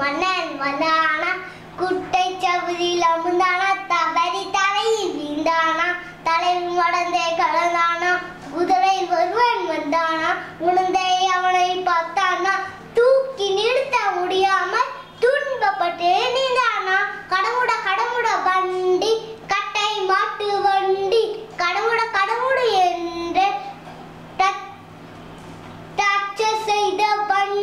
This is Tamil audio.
மன்னன் வந்தானா? குட்டை சவுதியில் அமுந்தானா? தவறி தலையில் வீழ்ந்தானா? தலை மடந்தே கலந்தானா? குதிரை ஒருவன் வந்தானா? உணர்ந்தே அவனை பார்த்தானா? தூக்கி நிறுத்த முடியாமல் துன்பப்பட்டு நின்றானா கடவுட கடவுட வண்டி கட்டை மாட்டு வண்டி கடவுட கடவுடு என்று டச் செய்த பண்டி